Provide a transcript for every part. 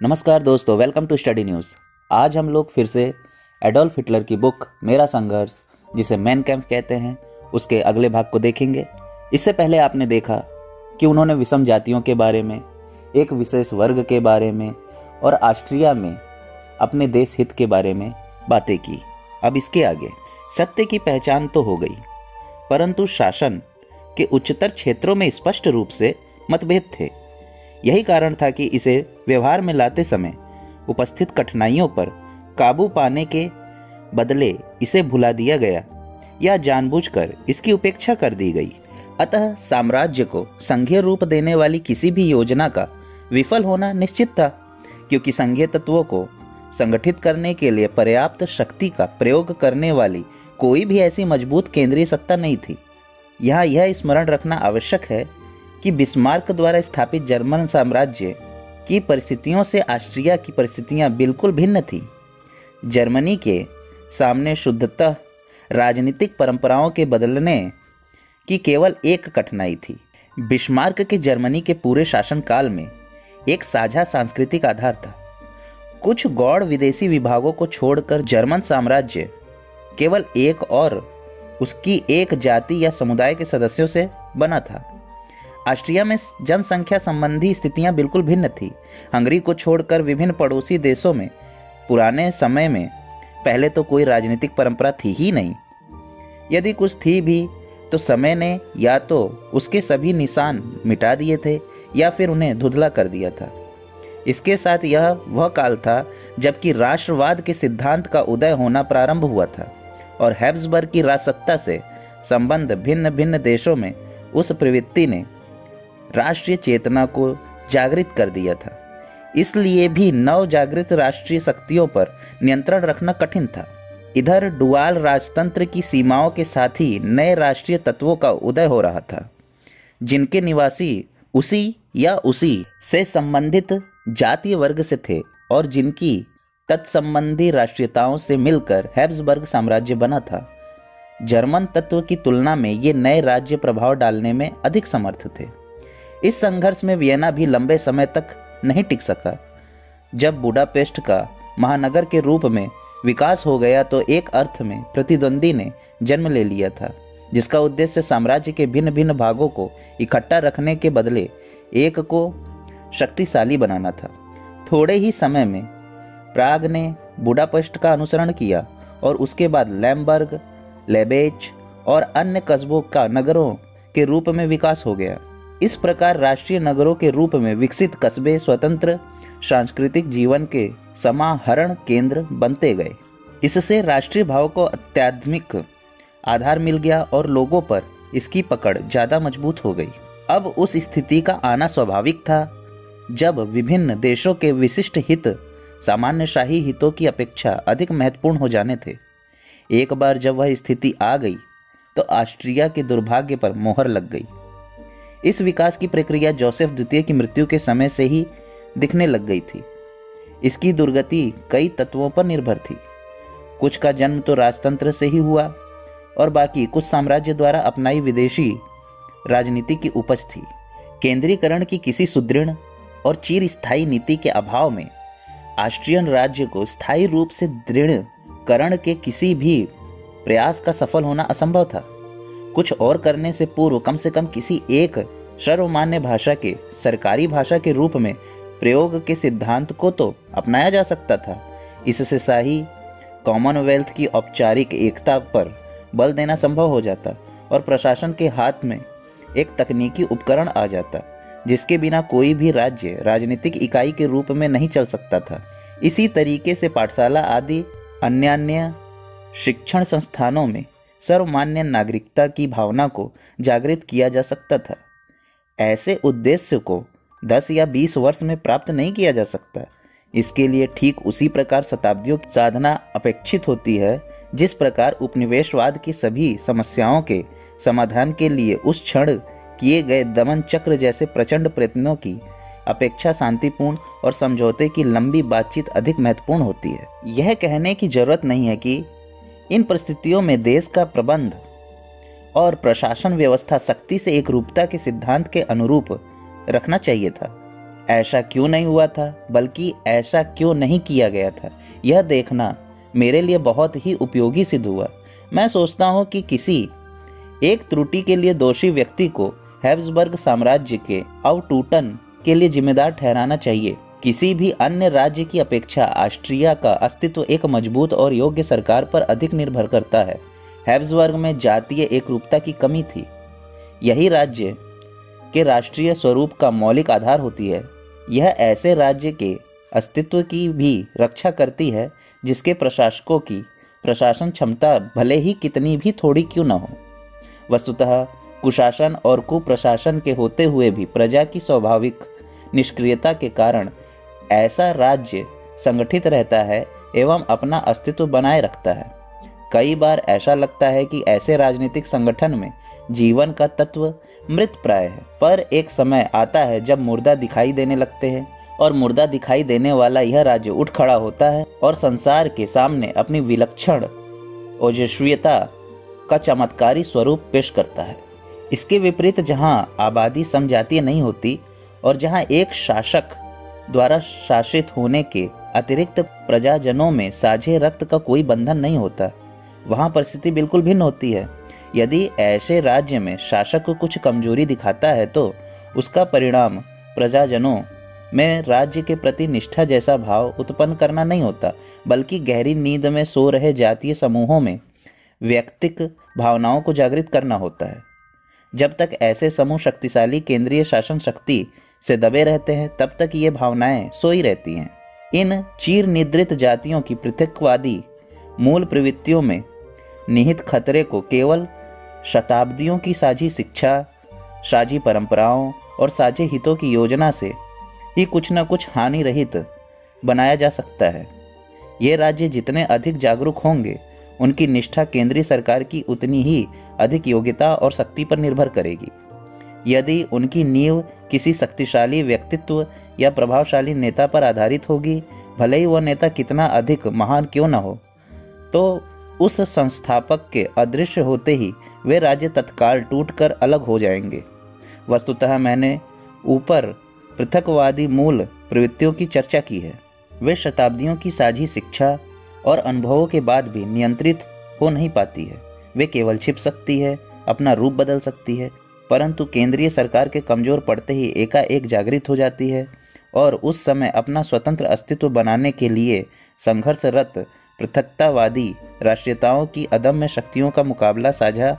नमस्कार दोस्तों welcome to study news आज हम लोग फिर से एडोल्फ हिटलर की बुक मेरा संघर्ष, जिसे मैन कैंप कहते हैं, उसके अगले भाग को देखेंगे। इससे पहले आपने देखा कि उन्होंने विषम जातियों के बारे में, एक विशेष वर्ग के बारे में और ऑस्ट्रिया में अपने देश हित के बारे में बातें की। अब इसके आगे, सत्य की पहचान तो हो गई, परंतु शासन के उच्चतर क्षेत्रों में स्पष्ट रूप से मतभेद थे। यही कारण था कि इसे व्यवहार में लाते समय उपस्थित कठिनाइयों पर काबू पाने के बदले इसे भुला दिया गया या जानबूझकर इसकी उपेक्षा कर दी गई। अतः साम्राज्य को संघीय रूप देने वाली किसी भी योजना का विफल होना निश्चित था, क्योंकि संघीय तत्वों को संगठित करने के लिए पर्याप्त शक्ति का प्रयोग करने वाली कोई भी ऐसी मज़बूत केंद्रीय सत्ता नहीं थी। यहाँ यह स्मरण रखना आवश्यक है कि बिस्मार्क द्वारा स्थापित जर्मन साम्राज्य की परिस्थितियों से ऑस्ट्रिया की परिस्थितियाँ बिल्कुल भिन्न थी। जर्मनी के सामने शुद्धतः राजनीतिक परंपराओं के बदलने की केवल एक कठिनाई थी। बिस्मार्क के जर्मनी के पूरे शासनकाल में एक साझा सांस्कृतिक आधार था। कुछ गौड़ विदेशी विभागों को छोड़कर जर्मन साम्राज्य केवल एक और उसकी एक जाति या समुदाय के सदस्यों से बना था। ऑस्ट्रिया में जनसंख्या संबंधी स्थितियाँ बिल्कुल भिन्न थी। हंगरी को छोड़कर विभिन्न पड़ोसी देशों में पुराने समय में पहले तो कोई राजनीतिक परंपरा थी ही नहीं। यदि कुछ थी भी तो समय ने या तो उसके सभी निशान मिटा दिए थे, या फिर उन्हें धुधला कर दिया था। इसके साथ यह वह काल था, जबकि राष्ट्रवाद के सिद्धांत का उदय होना प्रारंभ हुआ था, और हैब्सबर्ग की राजसत्ता से संबंध भिन्न भिन्न देशों में उस प्रवृत्ति ने राष्ट्रीय चेतना को जागृत कर दिया था। इसलिए भी नव जागृत राष्ट्रीय शक्तियों पर नियंत्रण रखना कठिन था। इधर डुआल राजतंत्र की सीमाओं के साथ ही नए राष्ट्रीय तत्वों का उदय हो रहा था, जिनके निवासी उसी या उसी से संबंधित जातीय वर्ग से थे और जिनकी तत्संबंधी राष्ट्रीयताओं से मिलकर हैब्सबर्ग साम्राज्य बना था। जर्मन तत्व की तुलना में ये नए राज्य प्रभाव डालने में अधिक समर्थ थे। इस संघर्ष में वियना भी लंबे समय तक नहीं टिक सका। जब बुडापेस्ट का महानगर के रूप में विकास हो गया तो एक अर्थ में प्रतिद्वंदी ने जन्म ले लिया था, जिसका उद्देश्य साम्राज्य के भिन्न भिन्न भागों को इकट्ठा रखने के बदले एक को शक्तिशाली बनाना था। थोड़े ही समय में प्राग ने बुडापेस्ट का अनुसरण किया और उसके बाद लैमबर्ग, लेबेच और अन्य कस्बों का नगरों के रूप में विकास हो गया। इस प्रकार राष्ट्रीय नगरों के रूप में विकसित कस्बे स्वतंत्र, सांस्कृतिक जीवन के समाहरण केंद्र बनते गए। इससे राष्ट्रीय भाव को अत्याधुनिक आधार मिल गया और लोगों पर इसकी पकड़ ज़्यादा मज़बूत हो गई। अब उस स्थिति का आना स्वाभाविक था, जब विभिन्न देशों के विशिष्ट हित सामान्य शाही हितों की अपेक्षा अधिक महत्वपूर्ण हो जाने थे। एक बार जब वह स्थिति आ गई तो ऑस्ट्रिया के दुर्भाग्य पर मोहर लग गई। इस विकास की प्रक्रिया जोसेफ द्वितीय की मृत्यु के समय से ही दिखने लग गई थी। इसकी दुर्गति कई तत्वों पर निर्भर थी। कुछ का जन्म तो राजतंत्र से ही हुआ और बाकी कुछ साम्राज्य द्वारा अपनाई विदेशी राजनीति की उपज थी। केंद्रीकरण की किसी सुदृढ़ और चिर स्थायी नीति के अभाव में ऑस्ट्रियन राज्य को स्थायी रूप से दृढ़ करण के किसी भी प्रयास का सफल होना असंभव था। कुछ और करने से पूर्व कम से कम किसी एक सर्वमान्य भाषा के, सरकारी भाषा के रूप में प्रयोग के सिद्धांत को तो अपनाया जा सकता था। इससे शाही कॉमनवेल्थ की औपचारिक एकता पर बल देना संभव हो जाता और प्रशासन के हाथ में एक तकनीकी उपकरण आ जाता, जिसके बिना कोई भी राज्य राजनीतिक इकाई के रूप में नहीं चल सकता था। इसी तरीके से पाठशाला आदि अन्य अन्य शिक्षण संस्थानों में सर्वमान्य नागरिकता की भावना को जागृत किया जा सकता था। ऐसे उद्देश्य को 10 या 20 वर्ष में प्राप्त नहीं किया जा सकता। इसके लिए ठीक उसी प्रकार शताब्दियों की साधना अपेक्षित होती है, जिस प्रकार उपनिवेशवाद की सभी समस्याओं के समाधान के लिए उस क्षण किए गए दमन चक्र जैसे प्रचंड प्रयत्नों की अपेक्षा शांतिपूर्ण और समझौते की लंबी बातचीत अधिक महत्वपूर्ण होती है। यह कहने की ज़रूरत नहीं है कि इन परिस्थितियों में देश का प्रबंध और प्रशासन व्यवस्था सख्ती से एक रूपता के सिद्धांत के अनुरूप रखना चाहिए था। ऐसा क्यों नहीं हुआ था? बल्कि ऐसा क्यों नहीं किया गया था? यह देखना मेरे लिए बहुत ही उपयोगी सिद्ध हुआ। मैं सोचता हूँ कि किसी एक त्रुटि के लिए दोषी व्यक्ति को हैब्सबर्ग साम्राज्य के अवटूटन के लिए जिम्मेदार ठहराना चाहिए। किसी भी अन्य राज्य की अपेक्षा ऑस्ट्रिया का अस्तित्व एक मज़बूत और योग्य सरकार पर अधिक निर्भर करता है। हैब्सबर्ग में जातीय एकरूपता की कमी थी। यही राज्य के राष्ट्रीय स्वरूप का मौलिक आधार होती है। यह ऐसे राज्य के अस्तित्व की भी रक्षा करती है, जिसके प्रशासकों की प्रशासन क्षमता भले ही कितनी भी थोड़ी क्यों न हो। वस्तुतः, कुशासन और कुप्रशासन के होते हुए भी प्रजा की स्वाभाविक निष्क्रियता के कारण ऐसा राज्य संगठित रहता है एवं अपना अस्तित्व बनाए रखता है। कई बार ऐसा लगता है कि ऐसे राजनीतिक संगठन में जीवन का तत्व मृत प्राय है, पर एक समय आता है जब मुर्दा दिखाई देने लगते हैं और मुर्दा दिखाई देने वाला यह राज्य उठ खड़ा होता है और संसार के सामने अपनी विलक्षण ओजस्वीयता का चमत्कारी स्वरूप पेश करता है। इसके विपरीत जहाँ आबादी समझाती नहीं होती और जहाँ एक शासक द्वारा शासित होने के अतिरिक्त प्रजाजनों में साझे रक्त का कोई बंधन नहीं होता। वहाँ परिस्थिति बिल्कुल भिन्न होती है। यदि ऐसे राज्य में शासक को कुछ कमज़ोरी दिखाता है तो उसका परिणाम प्रजाजनों में राज्य के प्रति निष्ठा जैसा भाव उत्पन्न करना नहीं होता, बल्कि गहरी नींद में सो रहे जातीय समूहों में व्यक्तिक भावनाओं को जागृत करना होता है। जब तक ऐसे समूह शक्तिशाली केंद्रीय शासन शक्ति से दबे रहते हैं, तब तक ये भावनाएँ सोई रहती हैं। इन चीर निद्रित जातियों की पृथकवादी मूल प्रवृत्तियों में निहित खतरे को केवल शताब्दियों की साझी शिक्षा, साझी परंपराओं और साझे हितों की योजना से ही कुछ न कुछ हानि रहित बनाया जा सकता है। ये राज्य जितने अधिक जागरूक होंगे, उनकी निष्ठा केंद्रीय सरकार की उतनी ही अधिक योग्यता और शक्ति पर निर्भर करेगी। यदि उनकी नींव किसी शक्तिशाली व्यक्तित्व या प्रभावशाली नेता पर आधारित होगी, भले ही वह नेता कितना अधिक महान क्यों न हो तो उस संस्थापक के अदृश्य होते ही वे राज्य तत्काल टूटकर अलग हो जाएँगे। वस्तुतः मैंने ऊपर पृथकवादी मूल प्रवृत्तियों की चर्चा की है। वे शताब्दियों की साझी शिक्षा और अनुभवों के बाद भी नियंत्रित हो नहीं पाती है। वे केवल छिप सकती है, अपना रूप बदल सकती है परंतु केंद्रीय सरकार के कमज़ोर पड़ते ही एकाएक जागृत हो जाती है और उस समय अपना स्वतंत्र अस्तित्व बनाने के लिए संघर्षरत, पृथकतावादी राष्ट्रीयताओं की अदम्य शक्तियों का मुकाबला, साझा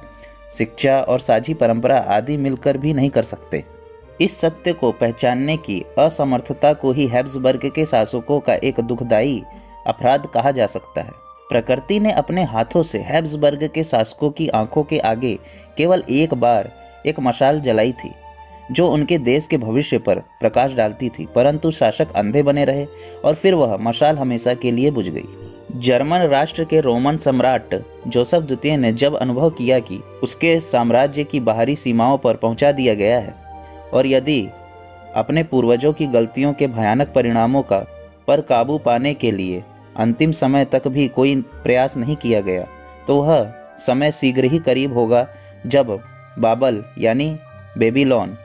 शिक्षा और साझी परंपरा आदि मिलकर भी नहीं कर सकते। इस सत्य को पहचानने की असमर्थता को ही हैब्सबर्ग के शासकों का एक दुखदायी अपराध कहा जा सकता है। प्रकृति ने अपने हाथों से हैब्सबर्ग के शासकों की आँखों के आगे केवल एक बार एक मशाल जलाई थी, जो उनके देश के भविष्य पर प्रकाश डालती थी, परंतु शासक अंधे बने रहे और फिर वह मशाल हमेशा के लिए बुझ गई। जर्मन राष्ट्र के रोमन सम्राट जोसफ द्वितीय ने जब अनुभव किया कि उसके साम्राज्य की बाहरी सीमाओं पर पहुँचा दिया गया है, और यदि अपने पूर्वजों की गलतियों के भयानक परिणामों का पर काबू पाने के लिए अंतिम समय तक भी कोई प्रयास नहीं किया गया तो वह समय शीघ्र ही करीब होगा, जब बाबल, यानी बेबीलोन,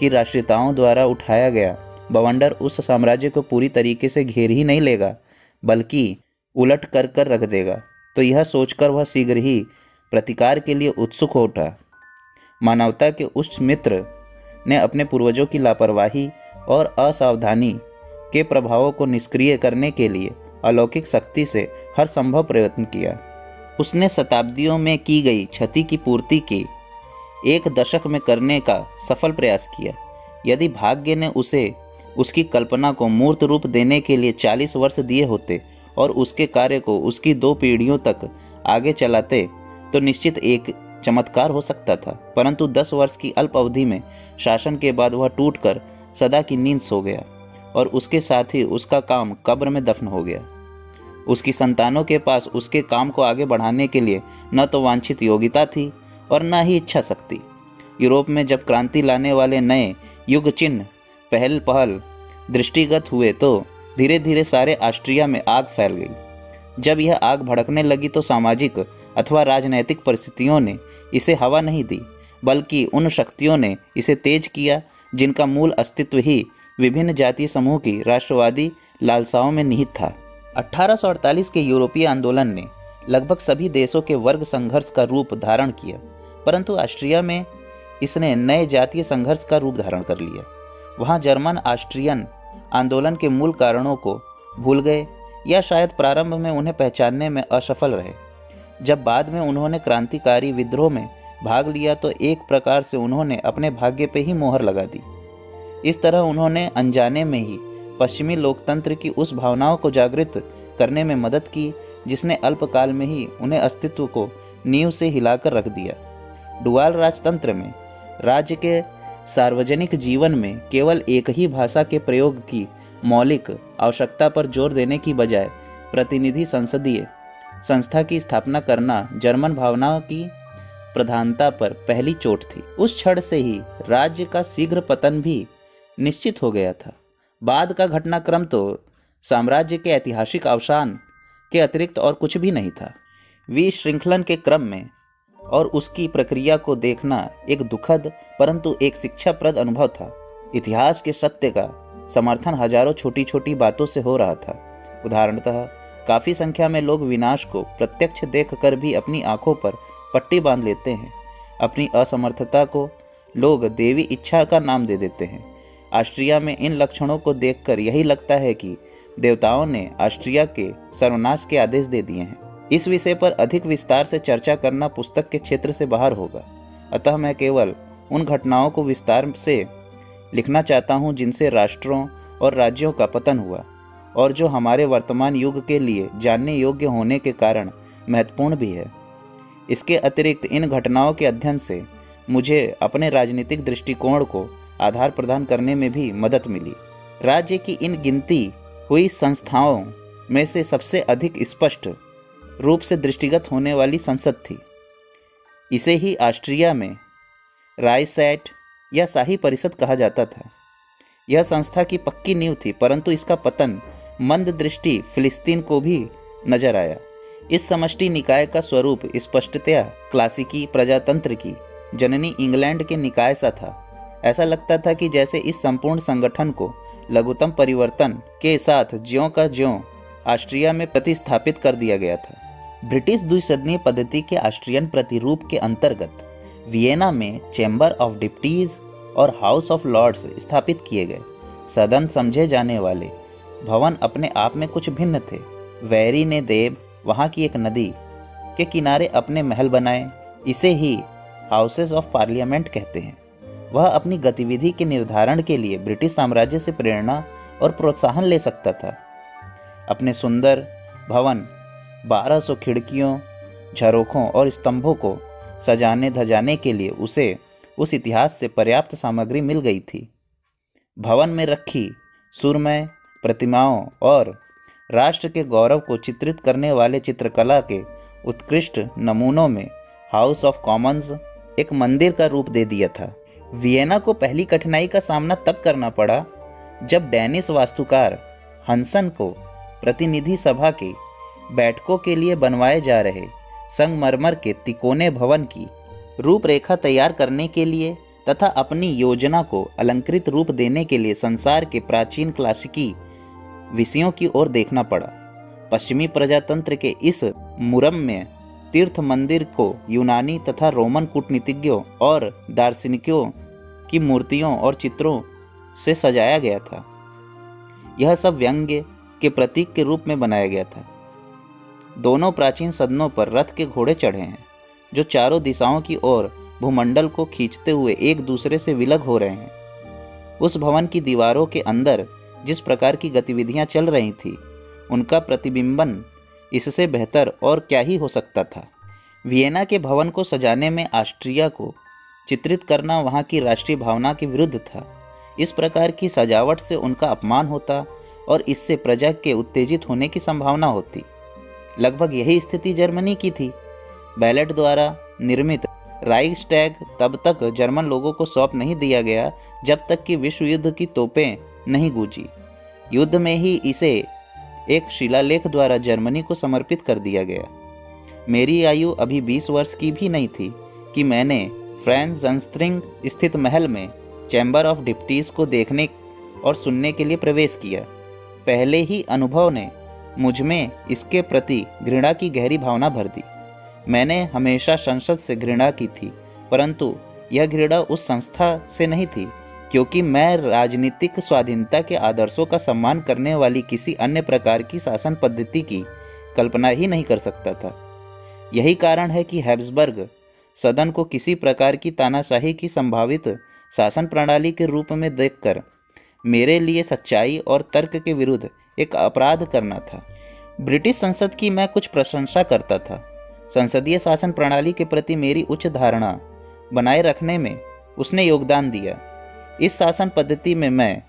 की राष्ट्रीयताओं द्वारा उठाया गया। बवंडर उस साम्राज्य को पूरी तरीके से घेर ही नहीं लेगा, बल्कि उलट कर कर रख देगा। तो यह सोचकर वह शीघ्र ही प्रतिकार के लिए उत्सुक हो उठा। मानवता के उच्च मित्र ने अपने पूर्वजों की लापरवाही और असावधानी के प्रभावों को निष्क्रिय करने के लिए अलौकिक शक्ति से हर संभव प्रयत्न किया। उसने शताब्दियों में की गई क्षति की पूर्ति की एक दशक में करने का सफल प्रयास किया। यदि भाग्य ने उसे, उसकी कल्पना को मूर्त रूप देने के लिए चालीस वर्ष दिए होते और उसके कार्य को उसकी दो पीढ़ियों तक आगे चलाते तो निश्चित एक चमत्कार हो सकता था। परंतु दस वर्ष की अल्प अवधि में शासन के बाद वह टूटकर सदा की नींद सो गया और उसके साथ ही उसका काम कब्र में दफन हो गया। उसकी संतानों के पास उसके काम को आगे बढ़ाने के लिए न तो वांछित योग्यता थी और न ही इच्छा शक्ति। यूरोप में जब क्रांति लाने वाले नए युग चिन्ह पहल पहल दृष्टिगत हुए तो धीरे धीरे सारे ऑस्ट्रिया में आग फैल गई। जब यह आग भड़कने लगी तो सामाजिक अथवा राजनैतिक परिस्थितियों ने इसे हवा नहीं दी, बल्कि उन शक्तियों ने इसे तेज किया, जिनका मूल अस्तित्व ही विभिन्न जातीय समूह की राष्ट्रवादी लालसाओं में निहित था। 1848 के यूरोपीय आंदोलन ने लगभग सभी देशों के वर्ग संघर्ष का रूप धारण किया। परंतु ऑस्ट्रिया में इसने नए जातीय संघर्ष का रूप धारण कर लिया। वहाँ जर्मन ऑस्ट्रियन आंदोलन के मूल कारणों को भूल गए या शायद प्रारंभ में उन्हें पहचानने में असफल रहे। जब बाद में उन्होंने क्रांतिकारी विद्रोह में भाग लिया तो एक प्रकार से उन्होंने अपने भाग्य पे ही मोहर लगा दी। इस तरह उन्होंने अनजाने में ही पश्चिमी लोकतंत्र की उस भावनाओं को जागृत करने में मदद की, जिसने अल्पकाल में ही उन्हें अस्तित्व को नींव से हिलाकर रख दिया। डुआल राजतंत्र में, राज्य के सार्वजनिक जीवन में केवल एक ही भाषा के प्रयोग की मौलिक आवश्यकता पर ज़ोर देने की बजाय प्रतिनिधि संसदीय संस्था की स्थापना करना जर्मन भावनाओं की प्रधानता पर पहली चोट थी। उस क्षण से ही राज्य का शीघ्र पतन भी निश्चित हो गया था। बाद का घटनाक्रम तो साम्राज्य के ऐतिहासिक अवसान के अतिरिक्त और कुछ भी नहीं था। विश्रृंखलन के क्रम में और उसकी प्रक्रिया को देखना एक दुखद, परंतु एक शिक्षाप्रद अनुभव था। इतिहास के सत्य का समर्थन हज़ारों छोटी छोटी बातों से हो रहा था। उदाहरणतः, काफ़ी संख्या में लोग विनाश को प्रत्यक्ष देखकर भी अपनी आँखों पर पट्टी बाँध लेते हैं। अपनी असमर्थता को लोग देवी इच्छा का नाम दे देते हैं। ऑस्ट्रिया में इन लक्षणों को देखकर यही लगता है कि देवताओं ने ऑस्ट्रिया के सर्वनाश के आदेश दे दिए हैं। इस विषय पर अधिक विस्तार से चर्चा करना पुस्तक के क्षेत्र से बाहर होगा। अतः मैं केवल उन घटनाओं को विस्तार से लिखना चाहता हूँ जिनसे राष्ट्रों और राज्यों का पतन हुआ और जो हमारे वर्तमान युग के लिए जानने योग्य होने के कारण महत्वपूर्ण भी है। इसके अतिरिक्त इन घटनाओं के अध्ययन से मुझे अपने राजनीतिक दृष्टिकोण को आधार प्रदान करने में भी मदद मिली। राज्य की इन गिनती हुई संस्थाओं में से सबसे अधिक स्पष्ट रूप से दृष्टिगत होने वाली संसद थी। इसे ही ऑस्ट्रिया में रायसैट या शाही परिषद कहा जाता था। यह संस्था की पक्की नींव थी, परंतु इसका पतन मंद दृष्टि फिलिस्तीन को भी नज़र आया। इस समष्टि निकाय का स्वरूप स्पष्टतया क्लासिकी प्रजातंत्र की, जननी इंग्लैंड के निकाय सा था। ऐसा लगता था कि जैसे इस संपूर्ण संगठन को लघुतम परिवर्तन के साथ ज्यो का ज्यो ऑस्ट्रिया में प्रतिस्थापित कर दिया गया था। ब्रिटिश द्विसदनीय पद्धति के ऑस्ट्रियन प्रतिरूप के अंतर्गत वियना में चैम्बर ऑफ़ डिप्टीज और हाउस ऑफ़ लॉर्ड्स स्थापित किए गए। सदन समझे जाने वाले भवन अपने आप में कुछ भिन्न थे। वैरी ने देव वहाँ की एक नदी के किनारे अपने महल बनाए, इसे ही हाउसेस ऑफ़ पार्लियामेंट कहते हैं। वह अपनी गतिविधि के निर्धारण के लिए ब्रिटिश साम्राज्य से प्रेरणा और प्रोत्साहन ले सकता था। अपने सुंदर भवन 1200 खिड़कियों, झरोखों और स्तंभों को सजाने धजाने के लिए उसे उस इतिहास से पर्याप्त सामग्री मिल गई थी। भवन में रखी सुरमय प्रतिमाओं और राष्ट्र के गौरव को चित्रित करने वाले चित्रकला के उत्कृष्ट नमूनों में हाउस ऑफ़ कॉमन्स एक मंदिर का रूप दे दिया था। वियना को पहली कठिनाई का सामना तब करना पड़ा जब डैनिश वास्तुकार हंसन को प्रतिनिधि सभा के बैठकों के लिए बनवाए जा रहे संगमरमर के तिकोने भवन की रूपरेखा तैयार करने के लिए तथा अपनी योजना को अलंकृत रूप देने के लिए संसार के प्राचीन क्लासिकी विषयों की ओर देखना पड़ा। पश्चिमी प्रजातंत्र के इस मुरम में तीर्थ मंदिर को यूनानी तथा रोमन कूटनीतिज्ञों और दार्शनिकों की मूर्तियों और चित्रों से सजाया गया था। यह सब व्यंग्य के प्रतीक के रूप में बनाया गया था। दोनों प्राचीन सदनों पर रथ के घोड़े चढ़े हैं, जो चारों दिशाओं की ओर भूमंडल को खींचते हुए एक दूसरे से विलग हो रहे हैं। उस भवन की दीवारों के अंदर जिस प्रकार की गतिविधियाँ चल रही थी, उनका प्रतिबिंबन इससे बेहतर और क्या ही हो सकता था। वियना के भवन को सजाने में ऑस्ट्रिया को चित्रित करना वहाँ की राष्ट्रीय भावना के विरुद्ध था। इस प्रकार की सजावट से उनका अपमान होता और इससे प्रजा के उत्तेजित होने की संभावना होती। लगभग यही स्थिति जर्मनी की थी। बैलेट द्वारा निर्मित राइक्सटैग तब तक जर्मन लोगों को सौंप नहीं दिया गया, जब तक कि विश्व युद्ध की तोपें नहीं गूंजी। युद्ध में ही इसे एक शिलालेख द्वारा जर्मनी को समर्पित कर दिया गया। मेरी आयु अभी 20 वर्ष की भी नहीं थी कि मैंने फ्रांस जंस्त्रिंग स्थित महल में चैम्बर ऑफ़ डिप्टीज को देखने और सुनने के लिए प्रवेश किया। पहले ही अनुभव ने मुझमें इसके प्रति घृणा की गहरी भावना भर दी। मैंने हमेशा संसद से घृणा की थी, परंतु यह घृणा उस संस्था से नहीं थी, क्योंकि मैं राजनीतिक स्वाधीनता के आदर्शों का सम्मान करने वाली किसी अन्य प्रकार की शासन पद्धति की कल्पना ही नहीं कर सकता था। यही कारण है कि हैब्सबर्ग सदन को किसी प्रकार की तानाशाही की संभावित शासन प्रणाली के रूप में देखकर मेरे लिए सच्चाई और तर्क के विरुद्ध एक अपराध करना था। ब्रिटिश संसद की मैं कुछ प्रशंसा करता था। संसदीय शासन प्रणाली के प्रति मेरी उच्च धारणा बनाए रखने में उसने योगदान दिया। इस शासन पद्धति में मैं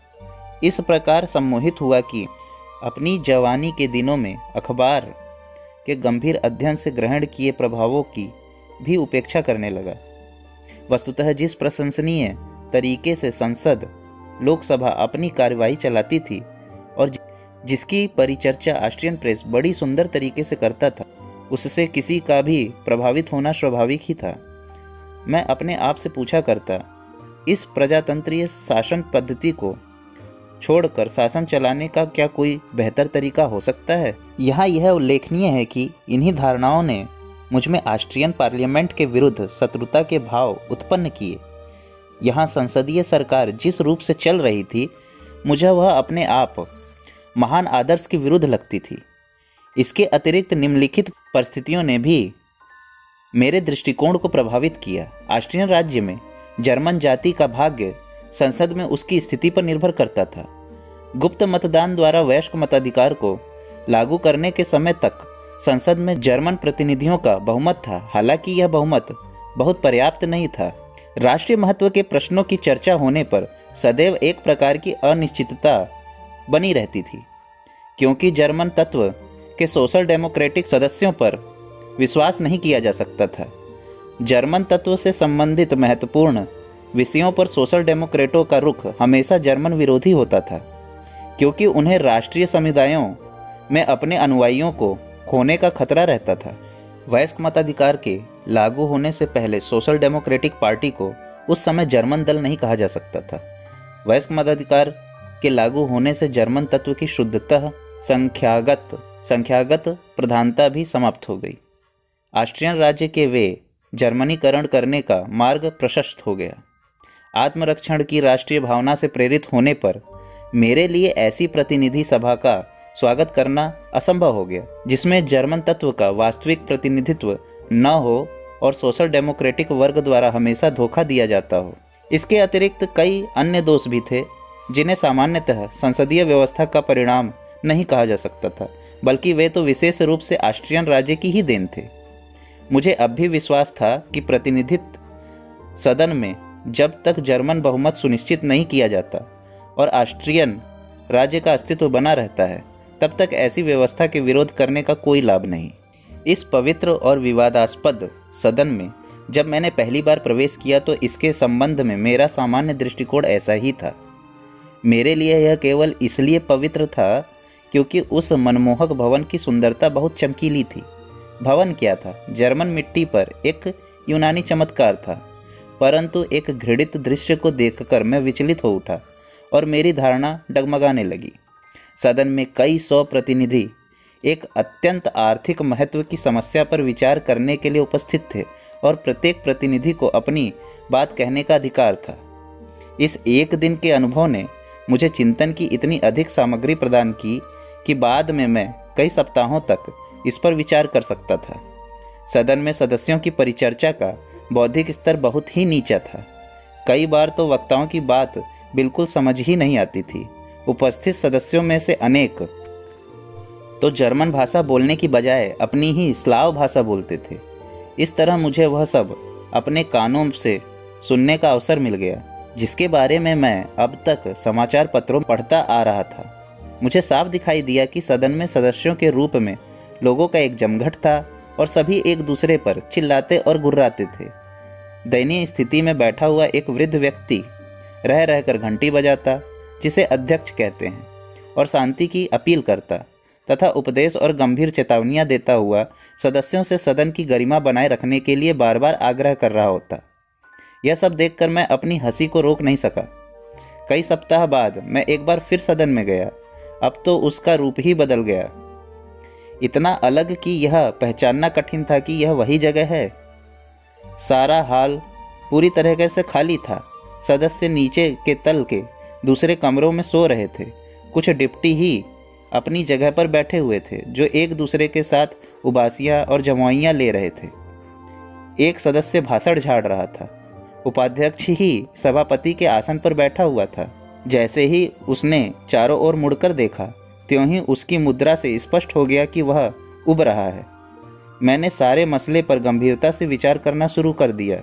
इस प्रकार सम्मोहित हुआ कि अपनी जवानी के दिनों में अखबार के गंभीर अध्ययन से ग्रहण किए प्रभावों की भी उपेक्षा करने लगा। वस्तुतः जिस प्रशंसनीय तरीके से संसद लोकसभा अपनी कार्यवाही चलाती थी और जिसकी परिचर्चा ऑस्ट्रियन प्रेस बड़ी सुंदर तरीके से करता था, उससे किसी का भी प्रभावित होना स्वाभाविक ही था। मैं अपने आप से पूछा करता, इस प्रजातंत्रीय शासन पद्धति को छोड़कर शासन चलाने का क्या कोई बेहतर तरीका हो सकता है? यहाँ यह उल्लेखनीय है कि इन्हीं धारणाओं ने मुझमें ऑस्ट्रियन पार्लियामेंट के विरुद्ध शत्रुता के भाव उत्पन्न किए। यहाँ संसदीय सरकार जिस रूप से चल रही थी, मुझे वह अपने आप महान आदर्श के विरुद्ध लगती थी। इसके अतिरिक्त निम्नलिखित परिस्थितियों ने भी मेरे दृष्टिकोण को प्रभावित किया। ऑस्ट्रियन राज्य में जर्मन जाति का भाग्य संसद में उसकी स्थिति पर निर्भर करता था। गुप्त मतदान द्वारा वयस्क मताधिकार को लागू करने के समय तक संसद में जर्मन प्रतिनिधियों का बहुमत था। हालाँकि यह बहुमत बहुत पर्याप्त नहीं था। राष्ट्रीय महत्व के प्रश्नों की चर्चा होने पर सदैव एक प्रकार की अनिश्चितता बनी रहती थी, क्योंकि जर्मन तत्व के सोशल डेमोक्रेटिक सदस्यों पर विश्वास नहीं किया जा सकता था। जर्मन तत्व से संबंधित महत्वपूर्ण विषयों पर सोशल डेमोक्रेटों का रुख हमेशा जर्मन विरोधी होता था, क्योंकि उन्हें राष्ट्रीय समुदायों में अपने अनुयायियों को खोने का खतरा रहता था। वयस्क मताधिकार के लागू होने से पहले सोशल डेमोक्रेटिक पार्टी को उस समय जर्मन दल नहीं कहा जा सकता था। वयस्क मताधिकार के लागू होने से जर्मन तत्व की शुद्धतः संख्यागत संख्यागत प्रधानता भी समाप्त हो गई। ऑस्ट्रियन राज्य के वे जर्मनीकरण करने का मार्ग प्रशस्त हो गया। आत्मरक्षण की राष्ट्रीय भावना से प्रेरित होने पर मेरे लिए ऐसी प्रतिनिधि सभा का स्वागत करना असंभव हो गया, जिसमें जर्मन तत्व का वास्तविक प्रतिनिधित्व न हो और सोशल डेमोक्रेटिक वर्ग द्वारा हमेशा धोखा दिया जाता हो। इसके अतिरिक्त कई अन्य दोष भी थे जिन्हें सामान्यतः संसदीय व्यवस्था का परिणाम नहीं कहा जा सकता था, बल्कि वे तो विशेष रूप से ऑस्ट्रियन राज्य की ही देन थे। मुझे अब भी विश्वास था कि प्रतिनिधित्व सदन में जब तक जर्मन बहुमत सुनिश्चित नहीं किया जाता और ऑस्ट्रियन राज्य का अस्तित्व बना रहता है, तब तक ऐसी व्यवस्था के विरोध करने का कोई लाभ नहीं। इस पवित्र और विवादास्पद सदन में जब मैंने पहली बार प्रवेश किया तो इसके संबंध में मेरा सामान्य दृष्टिकोण ऐसा ही था। मेरे लिए यह केवल इसलिए पवित्र था क्योंकि उस मनमोहक भवन की सुंदरता बहुत चमकीली थी। भवन क्या था? जर्मन मिट्टी पर एक यूनानी चमत्कार था, परंतु एक घृणित दृश्य को देखकर मैं विचलित हो उठा और मेरी धारणा डगमगाने लगी। सदन में कई सौ प्रतिनिधि एक अत्यंत आर्थिक महत्व की समस्या पर विचार करने के लिए उपस्थित थे और प्रत्येक प्रतिनिधि को अपनी बात कहने का अधिकार था। इस एक दिन के अनुभव ने मुझे चिंतन की इतनी अधिक सामग्री प्रदान की कि बाद में मैं कई सप्ताहों तक इस पर विचार कर सकता था। सदन में सदस्यों की परिचर्चा का बौद्धिक स्तर बहुत ही नीचा था। कई बार तो वक्ताओं की बात बिल्कुल समझ ही नहीं आती थी। उपस्थित सदस्यों में से अनेक तो जर्मन भाषा बोलने की बजाय अपनी ही स्लाव भाषा बोलते थे। इस तरह मुझे वह सब अपने कानों से सुनने का अवसर मिल गया। जिसके बारे में मैं अब तक समाचार पत्रों पढ़ता आ रहा था। मुझे साफ़ दिखाई दिया कि सदन में सदस्यों के रूप में लोगों का एक जमघट था और सभी एक दूसरे पर चिल्लाते और गुर्राते थे। दयनीय स्थिति में बैठा हुआ एक वृद्ध व्यक्ति रह रहकर घंटी बजाता, जिसे अध्यक्ष कहते हैं, और शांति की अपील करता, तथा उपदेश और गंभीर चेतावनियाँ देता हुआ सदस्यों से सदन की गरिमा बनाए रखने के लिए बार बार आग्रह कर रहा होता। यह सब देखकर मैं अपनी हँसी को रोक नहीं सका। कई सप्ताह बाद मैं एक बार फिर सदन में गया। अब तो उसका रूप ही बदल गया। इतना अलग कि यह पहचानना कठिन था कि यह वही जगह है। सारा हाल पूरी तरह से खाली था। सदस्य नीचे के तल के दूसरे कमरों में सो रहे थे। कुछ डिप्टी ही अपनी जगह पर बैठे हुए थे, जो एक दूसरे के साथ उबासियाँ और जमाइयाँ ले रहे थे। एक सदस्य भाषण झाड़ रहा था। उपाध्यक्ष ही सभापति के आसन पर बैठा हुआ था। जैसे ही उसने चारों ओर मुड़कर देखा, त्यों ही उसकी मुद्रा से स्पष्ट हो गया कि वह उब रहा है। मैंने सारे मसले पर गंभीरता से विचार करना शुरू कर दिया।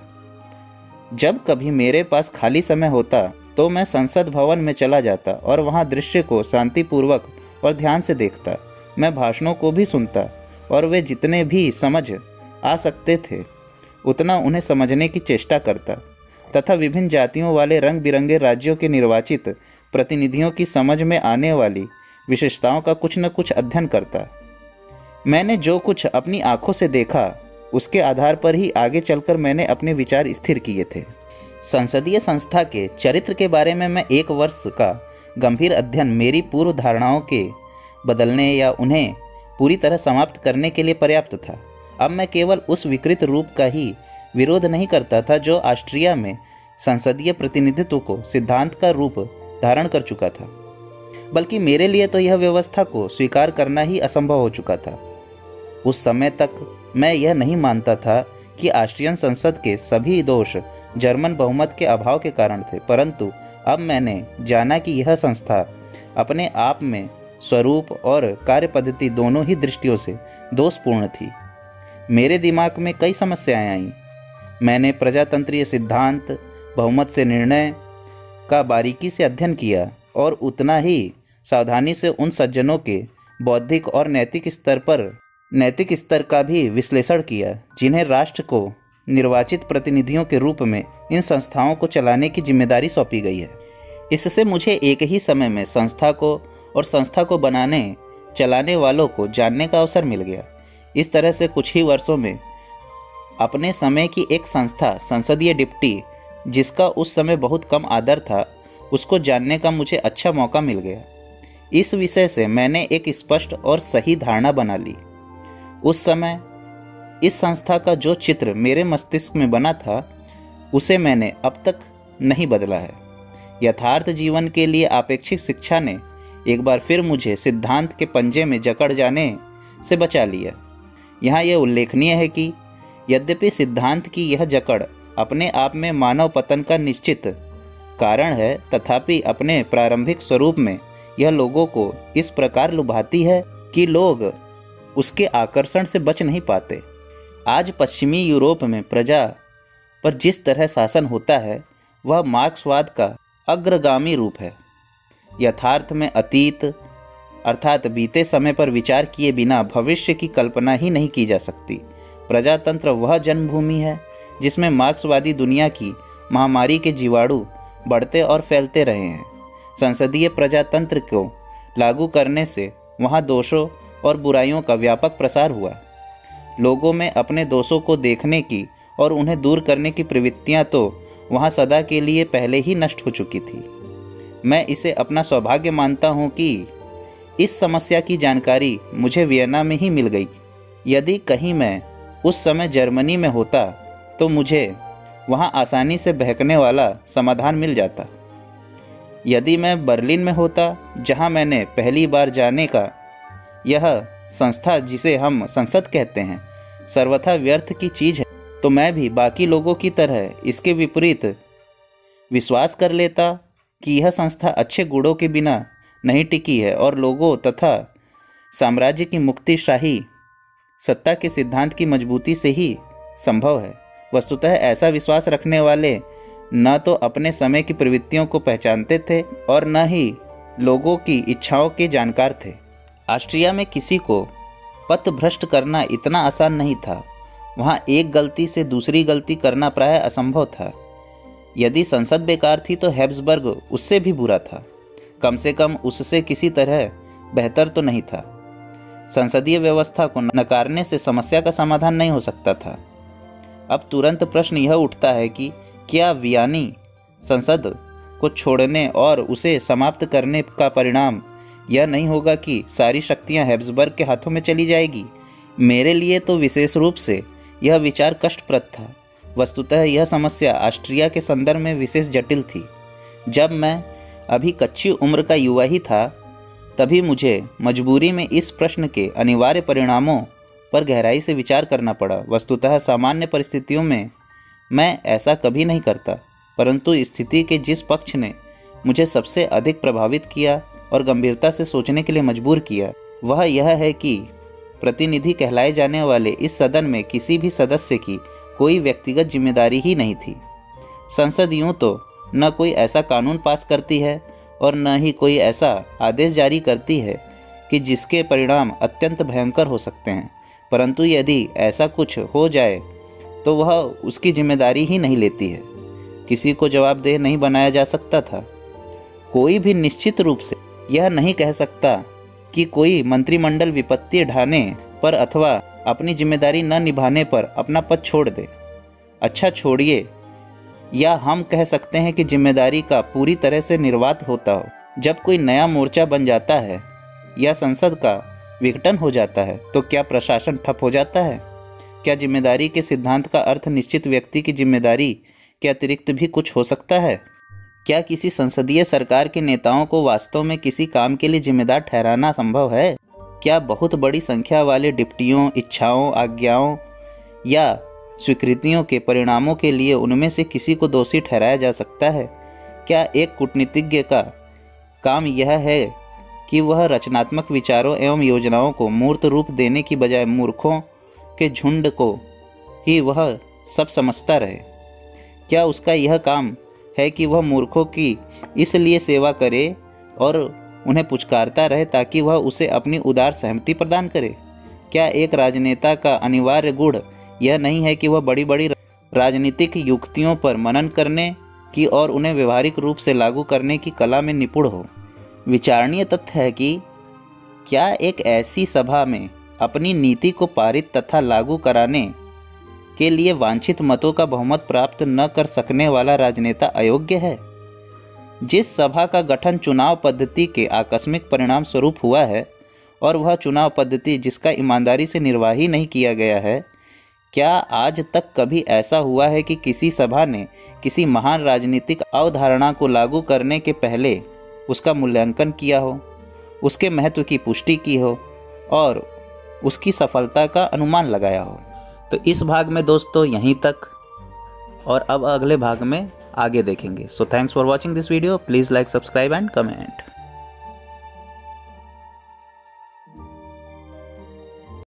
जब कभी मेरे पास खाली समय होता तो मैं संसद भवन में चला जाता और वहाँ दृश्य को शांतिपूर्वक और ध्यान से देखता। मैं भाषणों को भी सुनता और वे जितने भी समझ आ सकते थे, उतना उन्हें समझने की चेष्टा करता। तथा विभिन्न जातियों वाले रंग बिरंगे राज्यों के निर्वाचित प्रतिनिधियों की समझ में आने वाली विशेषताओं का कुछ न कुछ अध्ययन करता। मैंने जो कुछ अपनी आँखों से देखा, उसके आधार पर ही आगे चलकर मैंने अपने विचार स्थिर किए थे। संसदीय संस्था के चरित्र के बारे में मैं एक वर्ष का गंभीर अध्ययन मेरी पूर्व धारणाओं के बदलने या उन्हें पूरी तरह समाप्त करने के लिए पर्याप्त था। अब मैं केवल उस विकृत रूप का ही विरोध नहीं करता था जो ऑस्ट्रिया में संसदीय प्रतिनिधित्व को सिद्धांत का रूप धारण कर चुका था। बल्कि मेरे लिए तो यह व्यवस्था को स्वीकार करना ही असंभव हो चुका था। उस समय तक मैं यह नहीं मानता था कि ऑस्ट्रियन संसद के सभी दोष जर्मन बहुमत के अभाव के कारण थे, परंतु अब मैंने जाना कि यह संस्था अपने आप में स्वरूप और कार्य पद्धति दोनों ही दृष्टियों से दोषपूर्ण थी। मेरे दिमाग में कई समस्याएँ आईं। मैंने प्रजातंत्रीय सिद्धांत, बहुमत से निर्णय का बारीकी से अध्ययन किया और उतना ही सावधानी से उन सज्जनों के बौद्धिक और नैतिक स्तर पर, नैतिक स्तर का भी विश्लेषण किया, जिन्हें राष्ट्र को निर्वाचित प्रतिनिधियों के रूप में इन संस्थाओं को चलाने की ज़िम्मेदारी सौंपी गई है। इससे मुझे एक ही समय में संस्था को और संस्था को बनाने, चलाने वालों को जानने का अवसर मिल गया। इस तरह से कुछ ही वर्षों में अपने समय की एक संस्था, संसदीय डिप्टी, जिसका उस समय बहुत कम आदर था, उसको जानने का मुझे अच्छा मौका मिल गया। इस विषय से मैंने एक स्पष्ट और सही धारणा बना ली। उस समय, इस संस्था का जो चित्र मेरे मस्तिष्क में बना था, उसे मैंने अब तक नहीं बदला है। यथार्थ जीवन के लिए अपेक्षित शिक्षा ने एक बार फिर मुझे सिद्धांत के पंजे में जकड़ जाने से बचा लिया। यहाँ यह उल्लेखनीय है कि यद्यपि सिद्धांत की यह जकड़ अपने आप में मानव पतन का निश्चित कारण है, तथापि अपने प्रारंभिक स्वरूप में यह लोगों को इस प्रकार लुभाती है कि लोग उसके आकर्षण से बच नहीं पाते। आज पश्चिमी यूरोप में प्रजा पर जिस तरह शासन होता है, वह मार्क्सवाद का अग्रगामी रूप है। यथार्थ में अतीत अर्थात बीते समय पर विचार किए बिना भविष्य की कल्पना ही नहीं की जा सकती। प्रजातंत्र वह जन्मभूमि है, जिसमें मार्क्सवादी दुनिया की महामारी के जीवाणु बढ़ते और फैलते रहे हैं। संसदीय प्रजातंत्र को लागू करने से वहाँ दोषों और बुराइयों का व्यापक प्रसार हुआ। लोगों में अपने दोषों को देखने की और उन्हें दूर करने की प्रवृत्तियाँ तो वहाँ सदा के लिए पहले ही नष्ट हो चुकी थी। मैं इसे अपना सौभाग्य मानता हूँ कि इस समस्या की जानकारी मुझे वियना में ही मिल गई। यदि कहीं मैं उस समय जर्मनी में होता तो मुझे वहाँ आसानी से बहकने वाला समाधान मिल जाता। यदि मैं बर्लिन में होता, जहाँ मैंने पहली बार जाने का यह संस्था जिसे हम संसद कहते हैं, सर्वथा व्यर्थ की चीज़ है तो मैं भी बाकी लोगों की तरह इसके विपरीत विश्वास कर लेता कि यह संस्था अच्छे गुणों के बिना नहीं टिकी है और लोगों तथा साम्राज्य की मुक्ति शाही सत्ता के सिद्धांत की मजबूती से ही संभव है। वस्तुतः ऐसा विश्वास रखने वाले न तो अपने समय की प्रवृत्तियों को पहचानते थे और न ही लोगों की इच्छाओं के जानकार थे। ऑस्ट्रिया में किसी को पथ भ्रष्ट करना इतना आसान नहीं था। वहाँ एक गलती से दूसरी गलती करना प्राय असंभव था। यदि संसद बेकार थी तो हैब्सबर्ग उससे भी बुरा था। कम से कम उससे किसी तरह बेहतर तो नहीं था। संसदीय व्यवस्था को नकारने से समस्या का समाधान नहीं हो सकता था। अब तुरंत प्रश्न यह उठता है कि क्या वियानी संसद को छोड़ने और उसे समाप्त करने का परिणाम यह नहीं होगा कि सारी शक्तियाँ हैब्सबर्ग के हाथों में चली जाएगी? मेरे लिए तो विशेष रूप से यह विचार कष्टप्रद था। वस्तुतः यह समस्या ऑस्ट्रिया के संदर्भ में विशेष जटिल थी। जब मैं अभी कच्ची उम्र का युवा ही था तभी मुझे मजबूरी में इस प्रश्न के अनिवार्य परिणामों पर गहराई से विचार करना पड़ा। वस्तुतः सामान्य परिस्थितियों में मैं ऐसा कभी नहीं करता, परंतु स्थिति के जिस पक्ष ने मुझे सबसे अधिक प्रभावित किया और गंभीरता से सोचने के लिए मजबूर किया, वह यह है कि प्रतिनिधि कहलाए जाने वाले इस सदन में किसी भी सदस्य की कोई व्यक्तिगत ज़िम्मेदारी ही नहीं थी। संसद यूँ तो न कोई ऐसा कानून पास करती है और न ही कोई ऐसा आदेश जारी करती है कि जिसके परिणाम अत्यंत भयंकर हो सकते हैं। परंतु यदि ऐसा कुछ हो जाए तो वह उसकी ज़िम्मेदारी ही नहीं लेती है। किसी को जवाबदेह नहीं बनाया जा सकता था। कोई भी निश्चित रूप से यह नहीं कह सकता कि कोई मंत्रिमंडल विपत्ति ढाने पर अथवा अपनी ज़िम्मेदारी न निभाने पर अपना पद छोड़ दे। अच्छा छोड़िए या हम कह सकते हैं कि ज़िम्मेदारी का पूरी तरह से निर्वात होता हो, जब कोई नया मोर्चा बन जाता है या संसद का विघटन हो जाता है तो क्या प्रशासन ठप हो जाता है? क्या ज़िम्मेदारी के सिद्धांत का अर्थ निश्चित व्यक्ति की ज़िम्मेदारी के अतिरिक्त भी कुछ हो सकता है? क्या किसी संसदीय सरकार के नेताओं को वास्तव में किसी काम के लिए जिम्मेदार ठहराना संभव है? क्या बहुत बड़ी संख्या वाले डिप्टियों, इच्छाओं, आज्ञाओं या स्वीकृतियों के परिणामों के लिए उनमें से किसी को दोषी ठहराया जा सकता है। क्या एक कूटनीतिज्ञ का काम यह है कि वह रचनात्मक विचारों एवं योजनाओं को मूर्त रूप देने की बजाय मूर्खों के झुंड को ही वह सब समझता रहे? क्या उसका यह काम है कि वह मूर्खों की इसलिए सेवा करे और उन्हें पुचकारता रहे ताकि वह उसे अपनी उदार सहमति प्रदान करे? क्या एक राजनेता का अनिवार्य गुण यह नहीं है कि वह बड़ी बड़ी राजनीतिक युक्तियों पर मनन करने की और उन्हें व्यवहारिक रूप से लागू करने की कला में निपुण हो। विचारणीय तथ्य है कि क्या एक ऐसी सभा में अपनी नीति को पारित तथा लागू कराने के लिए वांछित मतों का बहुमत प्राप्त न कर सकने वाला राजनेता अयोग्य है? जिस सभा का गठन चुनाव पद्धति के आकस्मिक परिणाम स्वरूप हुआ है और वह चुनाव पद्धति जिसका ईमानदारी से निर्वाही नहीं किया गया है क्या आज तक कभी ऐसा हुआ है कि किसी सभा ने किसी महान राजनीतिक अवधारणा को लागू करने के पहले उसका मूल्यांकन किया हो, उसके महत्व की पुष्टि की हो और उसकी सफलता का अनुमान लगाया हो? तो इस भाग में दोस्तों यहीं तक और अब अगले भाग में आगे देखेंगे। So thanks for watching this video please like subscribe and comment